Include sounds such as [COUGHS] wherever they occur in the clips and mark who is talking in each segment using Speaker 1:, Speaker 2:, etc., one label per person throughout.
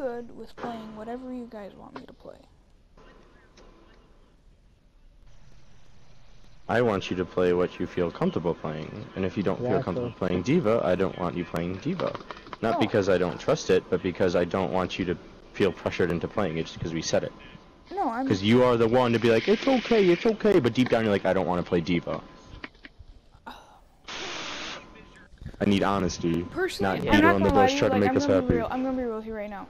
Speaker 1: good with playing whatever you guys want me to play.
Speaker 2: I want you to play what you feel comfortable playing, and if you don't feel comfortable playing D.Va, I don't want you playing D.Va. Not
Speaker 1: No.
Speaker 2: because I don't trust it, but because I don't want you to feel pressured into playing it just because we said it.
Speaker 1: No, I'm
Speaker 2: Because you are the one to be like, it's okay, it's okay, but deep down you're like, I don't want to play D.Va. [SIGHS] I need honesty.
Speaker 1: personally.
Speaker 2: not
Speaker 1: I'm
Speaker 2: you
Speaker 1: not
Speaker 2: on the
Speaker 1: gonna lie
Speaker 2: bush
Speaker 1: to you.
Speaker 2: trying to
Speaker 1: Like,
Speaker 2: make
Speaker 1: I'm
Speaker 2: us
Speaker 1: gonna be
Speaker 2: happy.
Speaker 1: real. I'm gonna be real with you right now.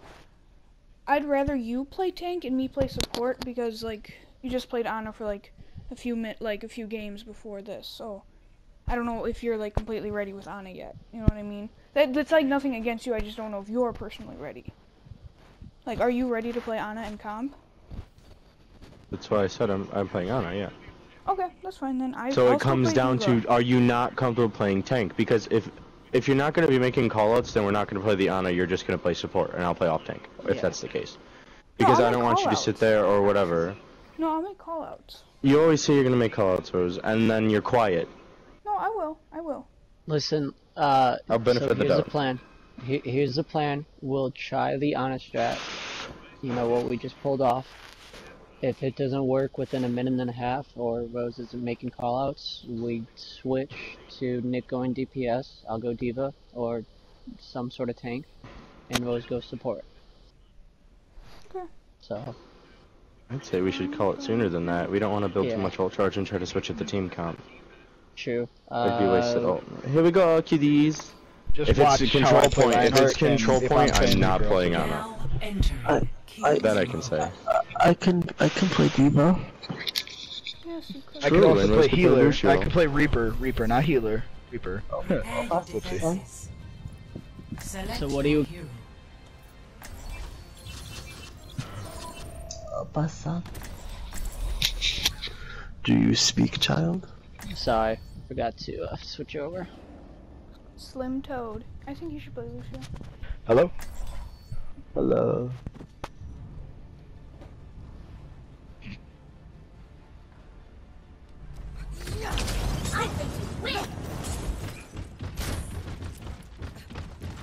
Speaker 1: I'd rather you play tank and me play support because like you just played Ana for like a few min like a few games before this, so I don't know if you're like completely ready with Ana yet. You know what I mean? That that's like nothing against you. I just don't know if you're personally ready. Like, are you ready to play Ana and comp?
Speaker 2: That's why I said I'm, I'm playing Ana, yeah.
Speaker 1: Okay, that's fine then. I
Speaker 2: So it comes down to, are you not comfortable playing tank? Because if if you're not going to be making callouts, then we're not going to play the Ana, you're just going to play support, and I'll play off tank, if
Speaker 3: Yeah.
Speaker 2: that's the case. Because
Speaker 1: I'll
Speaker 2: I don't want you to sit there or whatever.
Speaker 1: No, I'll make callouts.
Speaker 2: You always say you're going to make callouts, Rose, and then you're quiet.
Speaker 1: No, I will. I will.
Speaker 3: Listen, uh,
Speaker 2: I'll benefit
Speaker 3: so
Speaker 2: the
Speaker 3: here's
Speaker 2: doubt.
Speaker 3: the plan. He- here's the plan. We'll try the Ana strat. You know what we just pulled off. If it doesn't work within a minute and a half, or Rose isn't making callouts, we switch to Nick going DPS. I'll go D.Va or some sort of tank, and Rose goes support.
Speaker 1: Okay.
Speaker 3: So
Speaker 2: I'd say we should call it sooner than that. We don't want to build
Speaker 3: Yeah.
Speaker 2: too much ult charge and try to switch at the team comp.
Speaker 3: true.
Speaker 2: It'd be wasted
Speaker 3: Uh,
Speaker 2: ult. Here we go, kiddies.
Speaker 4: Just
Speaker 2: If
Speaker 4: watch
Speaker 2: it's a
Speaker 4: how
Speaker 2: control
Speaker 4: I play
Speaker 2: point, if it's control
Speaker 4: and if
Speaker 2: point, I'm not playing on
Speaker 5: Now enter.
Speaker 6: I- I-
Speaker 2: That I can say.
Speaker 6: I can I can play D.Va.
Speaker 1: Yes, you could.
Speaker 4: I can also play
Speaker 2: Rose could play
Speaker 4: healer. I can play Reaper. Reaper, not healer. Reaper. [LAUGHS]
Speaker 5: and
Speaker 4: Whoopsie.
Speaker 3: So what do you-
Speaker 5: your hero.
Speaker 6: Uh, Passa. Do you speak, child?
Speaker 3: sorry, forgot to uh, switch over.
Speaker 1: Slim Toad. I think you should play Lucio.
Speaker 4: Hello?
Speaker 6: Hello.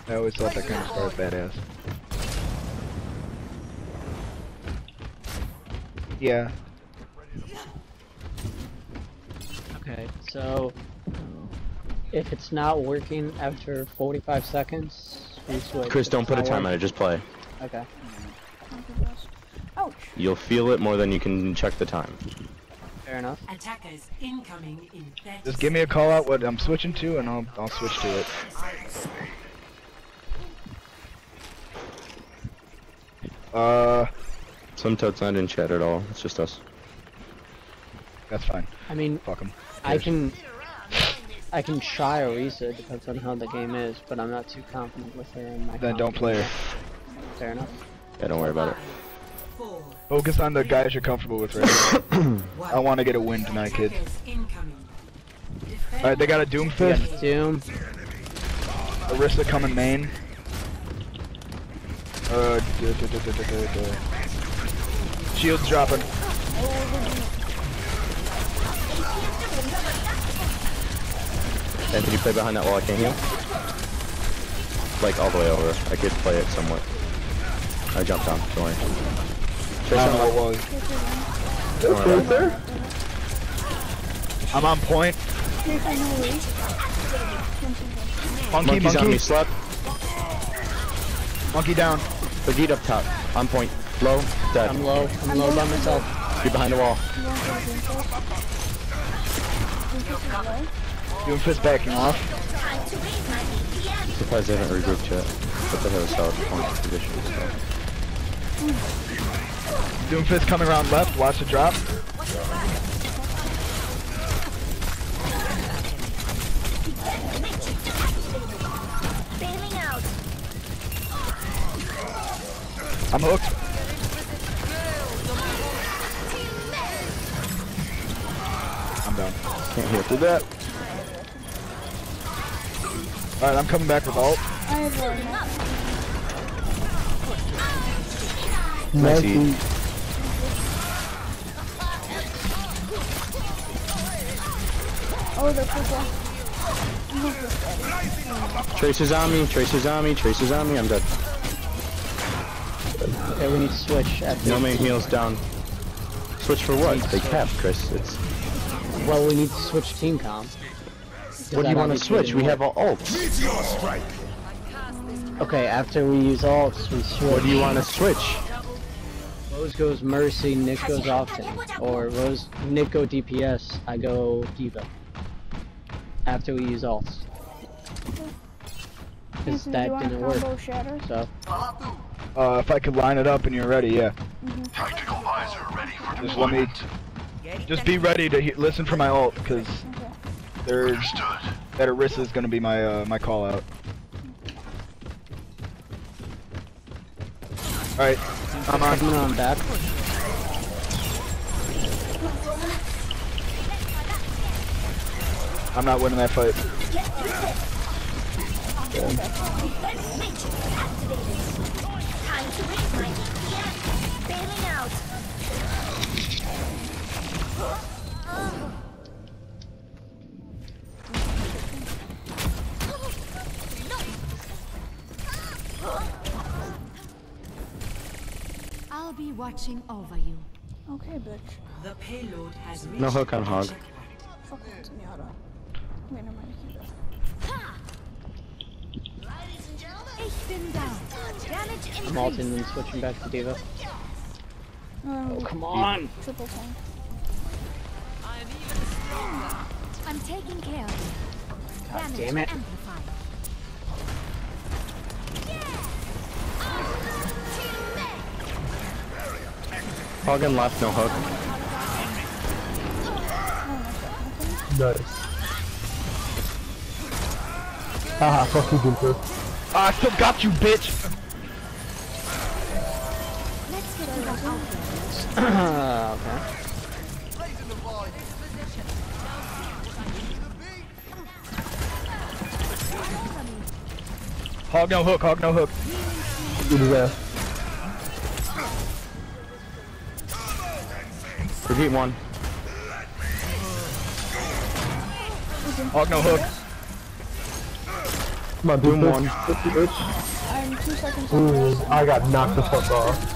Speaker 4: I always thought that kind of star was badass. Yeah.
Speaker 3: Okay, so if it's not working after 45 seconds, we switch.
Speaker 2: Chris, don't put a
Speaker 3: not
Speaker 2: time on it, just play.
Speaker 3: Working- Okay,
Speaker 1: Might be best. Ouch.
Speaker 2: You'll feel it more than you can check the time.
Speaker 3: fair enough.
Speaker 5: Attackers incoming in 30
Speaker 4: Just give me a call out what I'm switching to and I'll I'll switch to it. Uh
Speaker 2: Some toad's not in chat at all. It's just us.
Speaker 4: that's fine.
Speaker 3: I mean,
Speaker 4: Fuck him.
Speaker 3: I can, I can try Orisa, depends on how the game is, but I'm not too confident with her in my
Speaker 4: Then don't play her.
Speaker 3: Fair enough.
Speaker 2: Yeah, don't worry about it.
Speaker 4: Focus on the guys you're comfortable with right now. [COUGHS] I want to get a win tonight, kids. Alright, they got a Doom
Speaker 3: We got
Speaker 4: Fist.
Speaker 3: Doom.
Speaker 4: Orisa coming main. Uh, duh, duh, duh, duh, duh, duh, duh. Shields dropping.
Speaker 2: And can you play behind that wall? I can't heal. Like all the way over. I could play it somewhat. I jumped down. Don't worry.
Speaker 4: I
Speaker 2: Trace
Speaker 4: don't know
Speaker 2: on
Speaker 4: what was.
Speaker 2: Don't worry about it.
Speaker 4: I'm on point. Monkey,
Speaker 2: Monkey's on me. Slap.
Speaker 4: monkey down.
Speaker 2: Brigitte up top. On point. Low. Dead.
Speaker 3: I'm low. I'm low by myself.
Speaker 2: Get behind the wall.
Speaker 4: Doomfist backing off.
Speaker 2: Surprised they haven't regrouped yet. But they have a solid point position. So.
Speaker 4: Doomfist coming around left. Watch the drop. I'm hooked. I'm down.
Speaker 2: Can't heal through that.
Speaker 4: Alright, I'm coming back with ult.
Speaker 2: Nice eat.
Speaker 1: Oh, they're purple.
Speaker 2: Tracer's on me. Tracer's on me. Tracer's on me. I'm dead.
Speaker 3: Okay, we need to switch after.
Speaker 2: No main heals down. Switch for what? They cap, Chris. It's.
Speaker 3: Well, we need to switch team comp.
Speaker 2: What do you want to switch? We have all ults.
Speaker 3: Okay, after we use ults, we switch.
Speaker 2: What do you want to switch?
Speaker 3: Rose goes Mercy, Nick goes Often. Or Rose, Nick go DPS, I go D.Va. After we use ults. Because
Speaker 1: Anthony, do
Speaker 3: that didn't work,
Speaker 1: shatter?
Speaker 3: so.
Speaker 4: Uh, if I could line it up and you're ready, yeah. Just let me. Just be ready to he listen for my ult, because
Speaker 1: Okay.
Speaker 4: there's that Orisa is gonna be my uh, my call out. All right, I'm on.
Speaker 3: Coming on back.
Speaker 4: I'm not winning that fight.
Speaker 7: Time
Speaker 8: be watching over you.
Speaker 1: Okay, bitch.
Speaker 5: The payload has reached
Speaker 2: No hook on
Speaker 5: the
Speaker 2: hog.
Speaker 5: checkpoint.
Speaker 1: Fuck Zenyatta. Wait, never mind. I can't do
Speaker 7: Ladies and gentlemen,
Speaker 8: Ich bin da. Damage
Speaker 3: I'm
Speaker 8: increased.
Speaker 3: ulting and switching back to D.Va.
Speaker 1: that. Um,
Speaker 3: Come on!
Speaker 1: triple tank.
Speaker 8: I'm taking care of you.
Speaker 3: God damn it.
Speaker 8: amplified.
Speaker 2: Hog and left, no hook.
Speaker 6: Nice. Haha, fuck you, Gunther.
Speaker 4: Ah, I still got you, bitch.
Speaker 8: Let's get to the outfit.
Speaker 3: okay.
Speaker 4: Hog no hook, hog no hook.
Speaker 6: Good as ass.
Speaker 2: Repeat one.
Speaker 4: Hog no hook.
Speaker 6: Come on,
Speaker 2: Boom one.
Speaker 1: I'm two seconds
Speaker 6: Ooh. I got knocked the fuck off.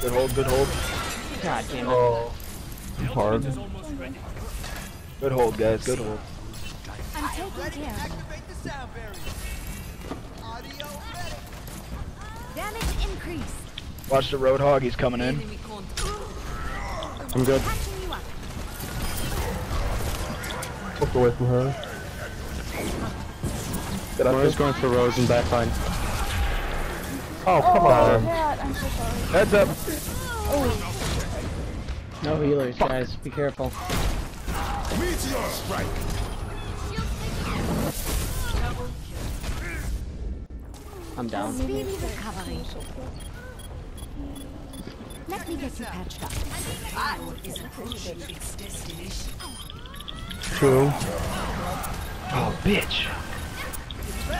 Speaker 4: Good hold, good hold.
Speaker 3: God damn it.
Speaker 6: Oh. Hard.
Speaker 4: Good hold, guys, good hold.
Speaker 8: I'm taking care of you. Damage increased.
Speaker 4: Watch the Roadhog, he's coming in.
Speaker 2: I'm good.
Speaker 8: Patching you up.
Speaker 6: Fuck away from her. Get out
Speaker 2: Moira's going for Rose and backline.
Speaker 6: Oh, oh come
Speaker 1: Oh,
Speaker 6: on.
Speaker 1: Pat, so.
Speaker 4: Heads up. Oh.
Speaker 3: No healers, guys. Be careful. I'm down.
Speaker 8: Speedy recovery. Let me get you patched up.
Speaker 5: Is approaching its destination.
Speaker 6: True.
Speaker 4: Oh, bitch.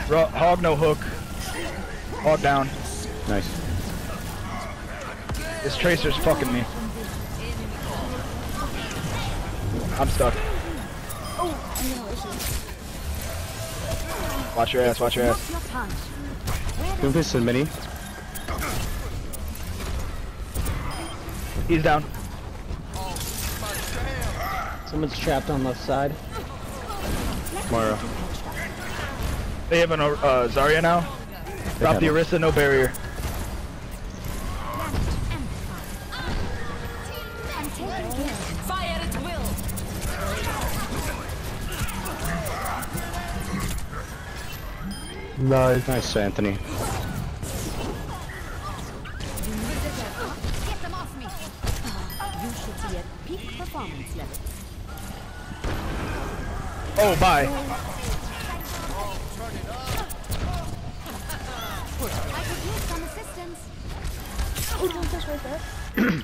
Speaker 4: Ro hog no hook. Hog down.
Speaker 2: Nice.
Speaker 4: This Tracer's fucking me. I'm stuck. Watch your ass, watch your ass.
Speaker 8: Your punch.
Speaker 2: Doomfist mini.
Speaker 4: He's down.
Speaker 3: Someone's trapped on left side.
Speaker 2: Moira.
Speaker 4: They have an uh, Zarya now. Drop the
Speaker 2: him.
Speaker 4: Orisa, no barrier.
Speaker 8: I'm taking care of you.
Speaker 5: Fire at will.
Speaker 6: Nice.
Speaker 2: Nice, Anthony.
Speaker 1: There.
Speaker 4: I'm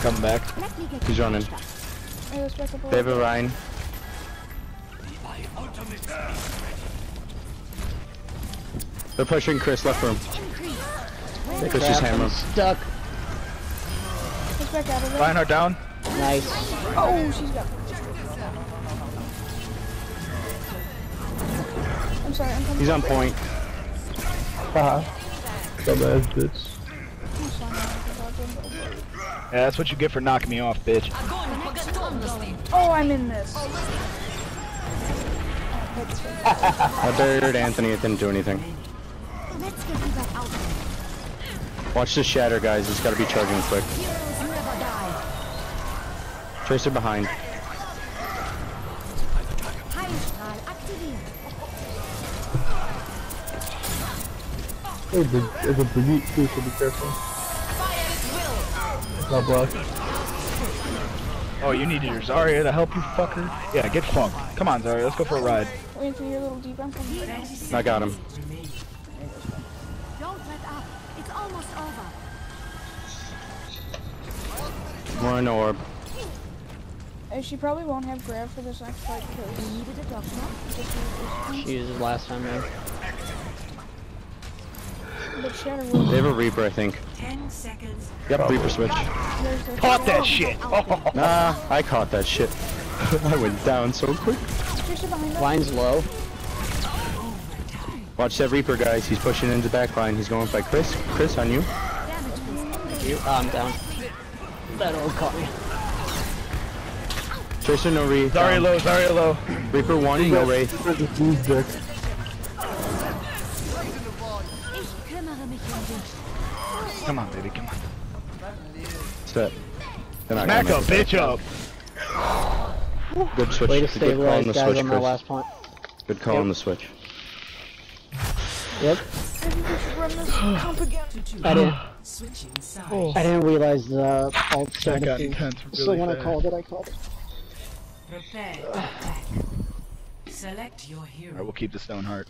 Speaker 4: coming back.
Speaker 8: Let me get
Speaker 2: He's running.
Speaker 8: patched up.
Speaker 1: Hey, let's back up a
Speaker 2: They have
Speaker 1: little
Speaker 2: a Rein. They're pushing Chris left room.
Speaker 8: Increase.
Speaker 2: Chris is
Speaker 3: Trapped, I'm
Speaker 2: hammer.
Speaker 3: stuck.
Speaker 1: Let's back out of there.
Speaker 4: Reinhardt down.
Speaker 3: Nice.
Speaker 1: Oh, she's got. Sorry,
Speaker 2: He's on point.
Speaker 6: Haha. Dumbass bitch.
Speaker 1: I'm sorry, I'm sorry.
Speaker 4: Yeah, that's what you get for knocking me off, bitch.
Speaker 1: Oh, I'm in this. [LAUGHS]
Speaker 2: I buried Anthony. It didn't do anything.
Speaker 8: Let's get you back out there.
Speaker 2: Watch the shatter, guys. It's got to be charging quick.
Speaker 8: Heroes never die.
Speaker 2: Tracer behind.
Speaker 6: Hey, the, it's a Brigitte too, so be careful. It's not blocked.
Speaker 4: Oh, you needed your Zarya to help you, fucker? Yeah, get funked. Come on, Zarya, let's go for a ride.
Speaker 1: Wait until you're little deep. I'm coming.
Speaker 2: I got him.
Speaker 8: Don't let up. It's almost over.
Speaker 2: One orb.
Speaker 1: Uh, she probably won't have grab for this next fight
Speaker 8: You
Speaker 1: because
Speaker 8: needed a doctor?
Speaker 3: She used it last time, man.
Speaker 1: But Shatter will.
Speaker 2: They have a Reaper, I think.
Speaker 5: Ten seconds.
Speaker 2: Yep, Reaper switch.
Speaker 1: Caught their
Speaker 4: Pop that shit! Oh, [LAUGHS]
Speaker 2: Nah, I caught that shit. [LAUGHS] I went down so quick.
Speaker 1: Tracer behind us.
Speaker 3: Line's low.
Speaker 2: Watch that Reaper, guys. He's pushing into the back line. He's going by Chris. Chris, on you.
Speaker 3: You, oh, I'm down. That old caught me.
Speaker 2: Tracer, no Re. Sorry,
Speaker 4: low, sorry, low.
Speaker 2: Reaper 1, no Wraith.
Speaker 4: Come on, baby, come on.
Speaker 2: Set. They're not
Speaker 4: Smack
Speaker 2: gonna
Speaker 4: a
Speaker 2: make it.
Speaker 4: bitch up!
Speaker 2: Good switch.
Speaker 3: Way to
Speaker 2: Good call on the
Speaker 3: guys
Speaker 2: switch,
Speaker 3: on that
Speaker 2: Chris.
Speaker 3: last point.
Speaker 2: Good call on the switch.
Speaker 3: Yep.
Speaker 1: Maybe we should run this comp again.
Speaker 3: I didn't.
Speaker 5: Switching.
Speaker 3: I didn't realize the ult
Speaker 4: That
Speaker 3: started
Speaker 4: got
Speaker 3: to-
Speaker 4: intense
Speaker 3: So when I called it, I called it.
Speaker 5: Prepare to attack. Select your
Speaker 4: Alright,
Speaker 5: hero.
Speaker 4: we'll keep the stone heart.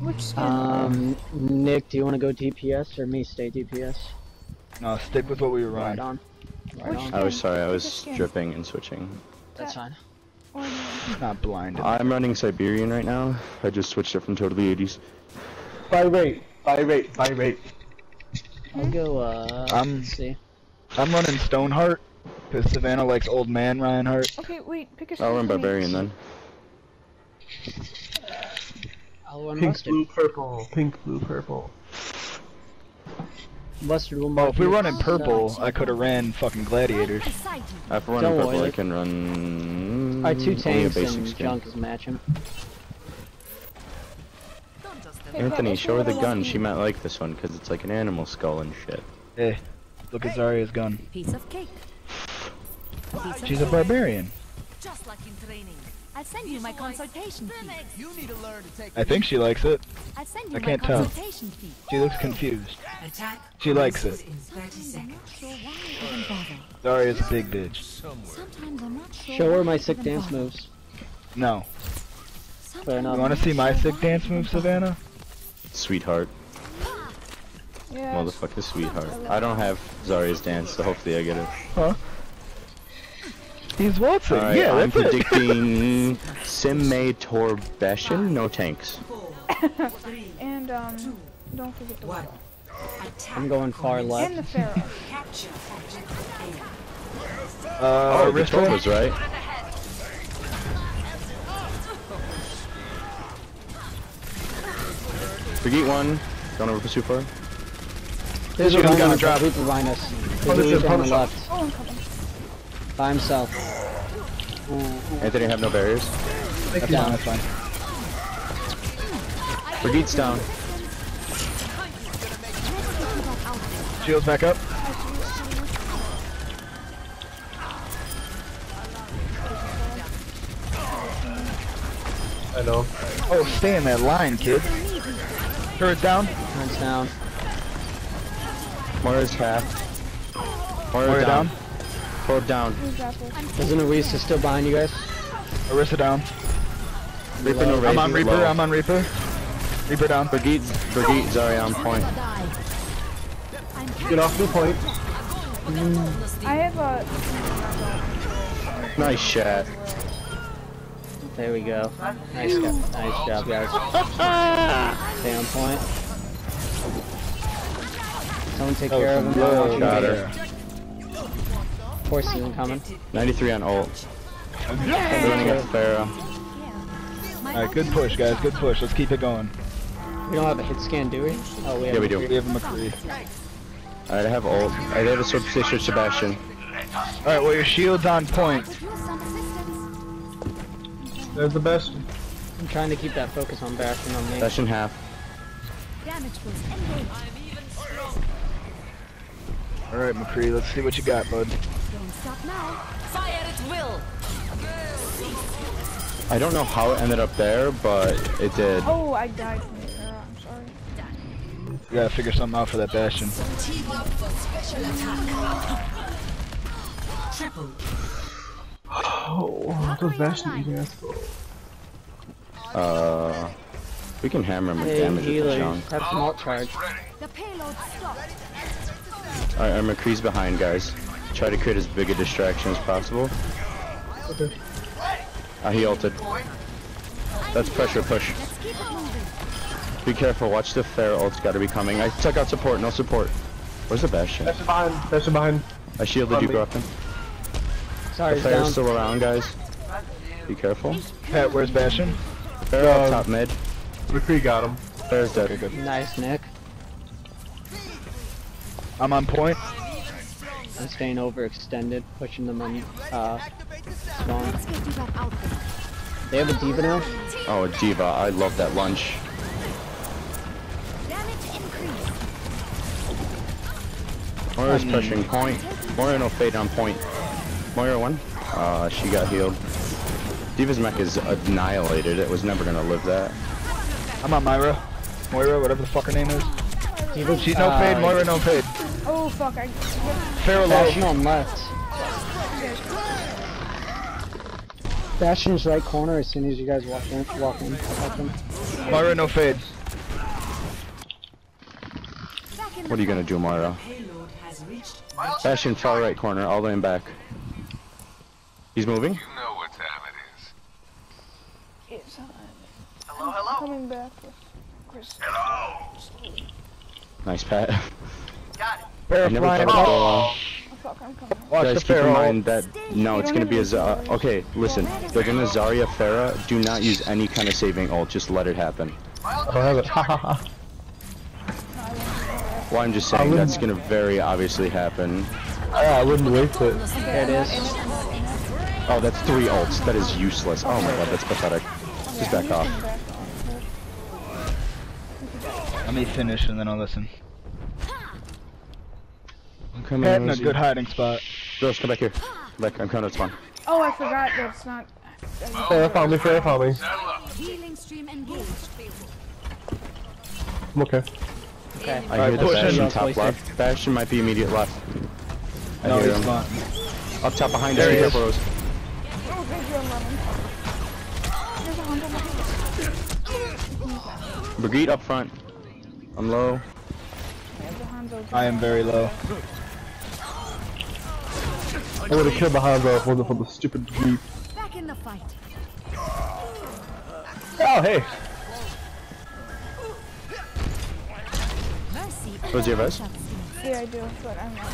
Speaker 1: Which?
Speaker 3: Um, Nick, do you want to go DPS or me stay DPS?
Speaker 4: No, stick with what we were
Speaker 3: Right on. Right on.
Speaker 2: I was sorry, I was dripping and switching.
Speaker 3: That's fine.
Speaker 4: Not blinded.
Speaker 2: I'm running Siberian right now. I just switched it from totally 80s.
Speaker 6: Buy rate. Buy rate. Buy rate.
Speaker 3: I'll go, uh,
Speaker 4: Um,
Speaker 3: let's see.
Speaker 4: I'm running Stonehardt, because Savannah likes old man Reinhardt.
Speaker 1: Okay, wait. Pick a
Speaker 2: I'll run. Barbarian then.
Speaker 3: Uh, I'll run
Speaker 6: Pink,
Speaker 3: Mustard.
Speaker 6: blue, purple. Pink, blue, purple.
Speaker 3: Mustard will
Speaker 4: Oh, if we run in purple, I could have ran fucking gladiators.
Speaker 8: Beside you.
Speaker 2: If I run
Speaker 3: Don't
Speaker 2: purple,
Speaker 3: worry.
Speaker 2: I can run
Speaker 3: Our two
Speaker 2: only a
Speaker 3: tanks
Speaker 2: basic
Speaker 3: and
Speaker 2: skin.
Speaker 3: junk is matching.
Speaker 1: Hey,
Speaker 2: Anthony, show her the gun. She might like this one because it's like an animal skull and shit.
Speaker 4: Hey, look at Zarya's gun.
Speaker 8: Piece of cake. Piece of
Speaker 4: She's a
Speaker 8: cake.
Speaker 4: barbarian.
Speaker 8: Just like in training. I'll send you my consultation fee.
Speaker 4: I think she likes it.
Speaker 8: I'll send you
Speaker 4: I can't tell.
Speaker 8: fee.
Speaker 4: She looks confused.
Speaker 5: Attack.
Speaker 4: She likes it.
Speaker 5: In 30 seconds.
Speaker 8: Sure why even bother.
Speaker 4: Zarya's a big bitch.
Speaker 8: Sometimes I'm not sure.
Speaker 3: Show her my sick dance
Speaker 8: bother.
Speaker 3: moves.
Speaker 4: No.
Speaker 3: Fair enough.
Speaker 4: You wanna see my sick dance
Speaker 8: even
Speaker 4: moves. Savannah?
Speaker 2: Sweetheart.
Speaker 1: Yeah.
Speaker 2: Motherfucker, sweetheart. I don't have Zarya's dance, so hopefully I get it.
Speaker 4: He's waltzing.
Speaker 2: Alright,
Speaker 4: yeah,
Speaker 2: I'm
Speaker 4: that's
Speaker 2: predicting [LAUGHS] Simme Torbeshin, no tanks. [LAUGHS]
Speaker 1: And um, don't forget the
Speaker 5: one.
Speaker 1: wall.
Speaker 5: Attack.
Speaker 3: I'm going far
Speaker 1: And the
Speaker 3: left.
Speaker 1: Pharah.
Speaker 5: Capture objective A.
Speaker 4: Uh,
Speaker 2: Oh, the
Speaker 4: Arista?
Speaker 2: was right. Forget one. Don't ever pursue far.
Speaker 3: There's a
Speaker 4: Shooting
Speaker 3: Rhino
Speaker 4: gun
Speaker 3: on
Speaker 4: drop.
Speaker 3: top, he's behind us. There's
Speaker 6: Oh,
Speaker 3: a
Speaker 6: there's a
Speaker 3: Reaper on the left,
Speaker 1: Oh, I'm coming.
Speaker 3: by himself.
Speaker 2: Anthony, have no barriers.
Speaker 4: That's fine,
Speaker 3: down.
Speaker 4: that's fine.
Speaker 2: Forget's down.
Speaker 4: Shields back up.
Speaker 6: I know.
Speaker 4: Oh, stay in that line, kid. Turret down.
Speaker 3: Turns down.
Speaker 2: Moira's half. Moira,
Speaker 4: Moira
Speaker 2: down.
Speaker 4: down.
Speaker 2: Torb down.
Speaker 3: Isn't Orisa still behind you guys?
Speaker 4: Orisa down.
Speaker 2: Reaper no
Speaker 4: I'm on Reaper.
Speaker 2: low.
Speaker 4: I'm on Reaper. Reaper down.
Speaker 2: Forget, Forget, Zarya on point.
Speaker 6: Get off the point.
Speaker 1: I have a.
Speaker 2: Nice shot.
Speaker 3: There we go. Nice, go- nice job, guys. [LAUGHS] Stay on point. Someone take care of him.
Speaker 2: some
Speaker 3: while
Speaker 2: blood.
Speaker 3: watching
Speaker 2: Got her.
Speaker 3: Force isn't coming.
Speaker 2: 93 on ult. They're running at Pharah.
Speaker 4: Alright, good push, guys. Good push. Let's keep it going.
Speaker 3: We don't have a hit scan, do we? Oh, we have
Speaker 2: Yeah, we do.
Speaker 4: We have a McCree.
Speaker 2: Alright, I have ult. I have a sword position Sebastian.
Speaker 4: Alright, well, your shield's on point.
Speaker 8: Could use some assistance.
Speaker 6: There's the best.
Speaker 3: I'm trying to keep that focus on Bastion on me.
Speaker 2: Bastion half.
Speaker 8: Damage boost engaged.
Speaker 4: Alright, McCree, let's see what you got, bud.
Speaker 8: Don't stop now. Fire at will.
Speaker 2: I don't know how it ended up there, but it did.
Speaker 1: Oh, I died from the Pharah. I'm sorry.
Speaker 4: We gotta figure something out for that Bastion.
Speaker 5: Team up for special attack. Triple.
Speaker 6: Oh, what does Bastion even ask for?
Speaker 2: Uh, we can hammer him with
Speaker 3: Hey,
Speaker 2: damage if it's
Speaker 3: healer.
Speaker 2: young.
Speaker 3: Have some ult charge.
Speaker 8: The payload stopped.
Speaker 2: Alright, our McCree's behind, guys. Try to create as big a distraction as possible.
Speaker 6: Okay.
Speaker 2: Ah, he ulted. That's pressure push.
Speaker 8: Let's keep it moving.
Speaker 2: Be careful, watch the fair ult's gotta be coming. I took out support, no support. Where's the Bastion?
Speaker 6: Bastion behind. Bastion behind.
Speaker 2: I shielded you,
Speaker 6: On me.
Speaker 3: Sorry,
Speaker 2: The
Speaker 3: it's
Speaker 2: fair's still around, guys. Be careful.
Speaker 4: Pat, where's Bastion?
Speaker 2: Fair up
Speaker 6: Um,
Speaker 2: top mid.
Speaker 6: McCree got him.
Speaker 2: Fair's dead.
Speaker 4: Okay, good.
Speaker 3: Nice, Nick.
Speaker 4: I'm on point.
Speaker 3: I'm staying overextended, pushing them on uh, spawn.
Speaker 8: Let's get you back out there.
Speaker 3: They have a D.Va now?
Speaker 2: Oh, a D.Va, I love that lunch.
Speaker 8: Damage increase.
Speaker 2: Moira's pressuring point. Moira no fade on point. Moira one. Uh, she got healed. D.Va's mech is annihilated. It was never gonna live that.
Speaker 4: I'm on Myra. Moira, whatever the fuck her name is.
Speaker 3: D.Va's,
Speaker 4: She's no
Speaker 3: uh,
Speaker 4: fade, Moira no fade.
Speaker 1: Oh, fuck. I.
Speaker 4: Pharah low.
Speaker 3: Bastion on left. Bastion's right corner as soon as you guys walk in. Walk in. Walk in.
Speaker 4: Moira no fade.
Speaker 2: What are you gonna do, Myra?
Speaker 5: Payload
Speaker 2: Bastion far right corner, all the way in back. He's moving.
Speaker 7: You know what time it is.
Speaker 1: It's uh, hello, hello. coming back with Chris.
Speaker 2: Nice pat. [LAUGHS]
Speaker 4: Pharah
Speaker 2: I
Speaker 4: flying
Speaker 2: thought
Speaker 4: above.
Speaker 1: Oh, fuck,
Speaker 4: Watch
Speaker 2: Guys,
Speaker 4: the
Speaker 2: keep in mind that no, it's gonna be a Za- okay. Listen, they're gonna Zarya Pharah. Do not use any kind of saving ult. Just let it happen.
Speaker 6: I don't have it. [LAUGHS]
Speaker 2: Well, I'm just saying that's gonna very obviously happen.
Speaker 6: Yeah, I wouldn't waste it.
Speaker 3: There it is.
Speaker 2: Oh, that's three ults. That is useless. Oh my god, that's pathetic. Just back off.
Speaker 4: Let me finish and then I'll listen.
Speaker 2: I'm coming.
Speaker 4: Pat in a good hiding spot.
Speaker 2: Rose, come back here. Come Back. I'm coming to spawn.
Speaker 1: Oh, I forgot that's not.
Speaker 6: Fair found me. Fair found me.
Speaker 8: Healing stream engaged.
Speaker 6: I'm okay.
Speaker 3: Okay.
Speaker 2: I
Speaker 4: Alright,
Speaker 2: hear the
Speaker 4: push in.
Speaker 2: Bastion top
Speaker 3: place
Speaker 2: left. Bastion might be immediate left. I
Speaker 4: No,
Speaker 2: hear
Speaker 4: he's
Speaker 2: him.
Speaker 4: not.
Speaker 2: Up top behind
Speaker 4: There
Speaker 2: us.
Speaker 4: he
Speaker 2: Be
Speaker 4: is.
Speaker 1: Oh, thank you, I'm running. There's a
Speaker 2: Brigitte up front. I'm low.
Speaker 1: There's a Hanzo.
Speaker 4: I am very low.
Speaker 6: I would have killed the Hanzo if it wasn't for the stupid creep.
Speaker 8: Back in the fight.
Speaker 6: Oh, hey.
Speaker 8: Mercy.
Speaker 2: What's your vest?
Speaker 1: Yeah, I do, but I'm not.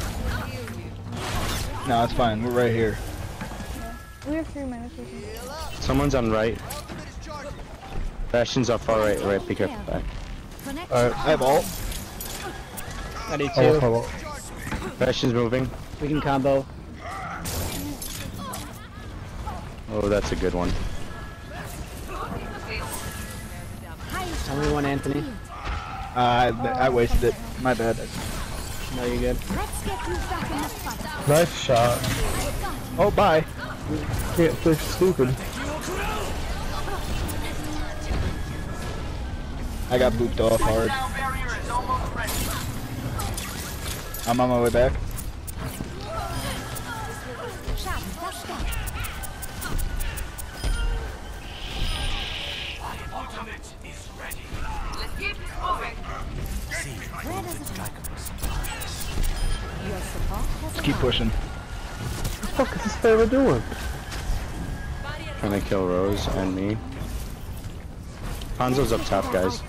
Speaker 4: No, it's fine. We're right here.
Speaker 1: We have three minutes. We can...
Speaker 2: Someone's on right. Bastion's up far right. Right. Be careful. Back.
Speaker 8: Connect.
Speaker 6: Alright.
Speaker 4: I have ult.
Speaker 3: I
Speaker 6: need
Speaker 3: too.
Speaker 6: hello.
Speaker 2: Bastion's moving.
Speaker 3: We can combo.
Speaker 2: Oh, that's a good one.
Speaker 3: Only one Anthony.
Speaker 4: Uh, I, I wasted it. My bad.
Speaker 3: No, you're good.
Speaker 8: Get you back in the fight.
Speaker 6: Nice shot.
Speaker 4: Oh, bye.
Speaker 6: Can't play stupid.
Speaker 4: I got booped off hard. I'm on my way back. Keep pushing.
Speaker 6: What the fuck is this Fair doing?
Speaker 2: Trying to kill Rose and me. Hanzo's up top, guys.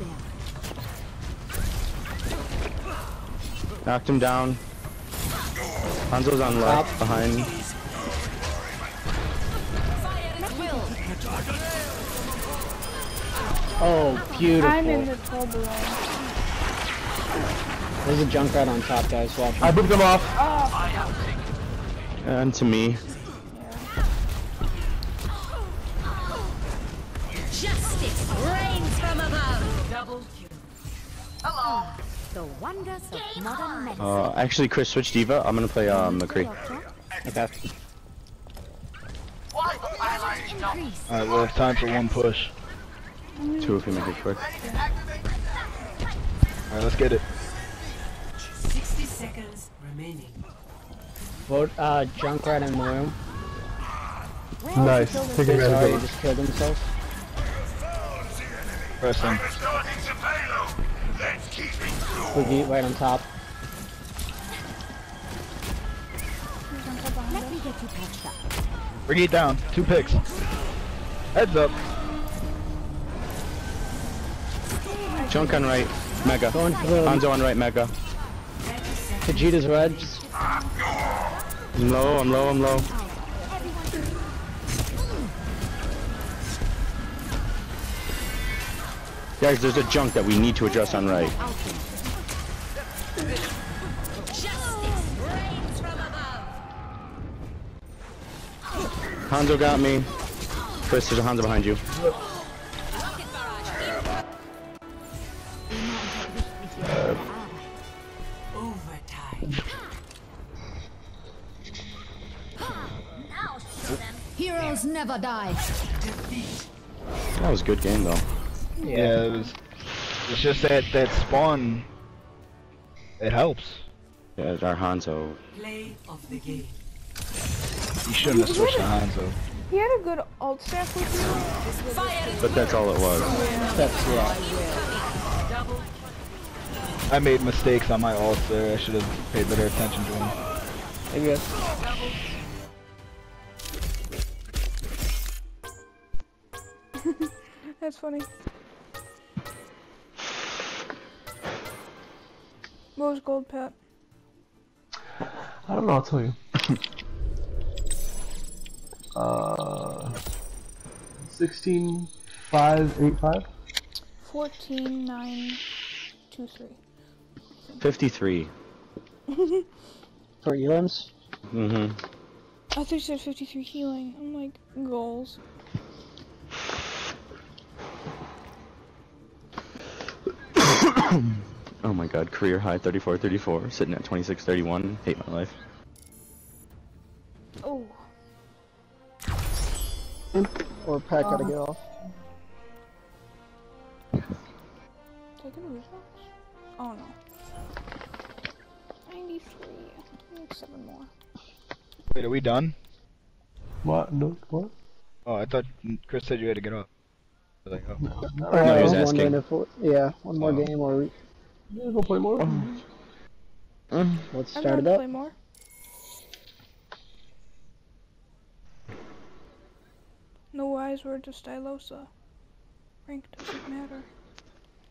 Speaker 2: Knocked him down. Hanzo's on left, behind.
Speaker 3: Oh, beautiful.
Speaker 1: I'm in the trouble zone.
Speaker 3: There's a Junkrat on top, guys. Watch.
Speaker 6: I booped him off.
Speaker 2: And to me.
Speaker 8: Justice reigns from above.
Speaker 5: Double kill.
Speaker 8: The wonders of modern medicine.
Speaker 2: Uh, actually, Chris, switch D.Va. I'm gonna play uh, McCree.
Speaker 3: Okay.
Speaker 4: Alright, we have time for one push.
Speaker 2: Two if you make it quick.
Speaker 4: Alright, let's get it.
Speaker 5: 60 seconds remaining.
Speaker 3: Vote uh, Junkrat in the room.
Speaker 6: Nice. Take
Speaker 3: He's
Speaker 6: advantage
Speaker 3: already
Speaker 6: of
Speaker 3: just killed himself.
Speaker 4: Press him.
Speaker 7: Starting to payload. Let's keep it
Speaker 3: Boogie right on top.
Speaker 8: Let me get you patched up.
Speaker 4: Bring it down. Two picks. Heads up.
Speaker 2: Junk on right, Mega.
Speaker 3: Going for the
Speaker 2: Hanzo on right, Mega.
Speaker 3: Vegeta's red. Just
Speaker 2: I'm low, I'm low, I'm low. Guys, there's a junk that we need to address on right. Hanzo got me. Chris, there's a Hanzo behind you.
Speaker 8: Never die.
Speaker 5: Defeat.
Speaker 2: That was a good game though.
Speaker 4: Yeah, it was. It's just that that spawn. It helps.
Speaker 2: Yeah, it's our Hanzo.
Speaker 5: Play of the game.
Speaker 4: You shouldn't have switched to Hanzo.
Speaker 1: He had a good alt staff with you.
Speaker 2: But that's all it was.
Speaker 3: that's yeah.
Speaker 4: I made mistakes on my ult there. I should have paid better attention to him.
Speaker 3: I guess.
Speaker 1: That's funny. What was gold pet?
Speaker 6: I don't know, I'll tell you. [COUGHS] uh, 16, 5, 8, 5?
Speaker 1: 14, 9, 2, 3.
Speaker 2: 53. [LAUGHS]
Speaker 3: For elims.
Speaker 2: Mm-hmm.
Speaker 1: I thought you said 53 healing. I'm like, goals.
Speaker 2: Oh my god, career high 34 34, sitting at 26 31. Hate my life.
Speaker 1: Oh.
Speaker 3: Or Pat gotta get oh. off.
Speaker 1: Taking a reflex? Oh no. 93. I need 7 more.
Speaker 4: Wait, are we done?
Speaker 6: What? No, what?
Speaker 4: Oh, I thought Chris said you had to get up. I was like, oh.
Speaker 6: Not right
Speaker 2: he was
Speaker 3: one
Speaker 2: asking.
Speaker 3: minute for- yeah, one more
Speaker 4: Oh.
Speaker 3: game or we-
Speaker 6: Yeah, go play more.
Speaker 3: Um,
Speaker 1: let's
Speaker 3: start it up.
Speaker 1: play more. No wise words to Stylosa. Rank doesn't matter.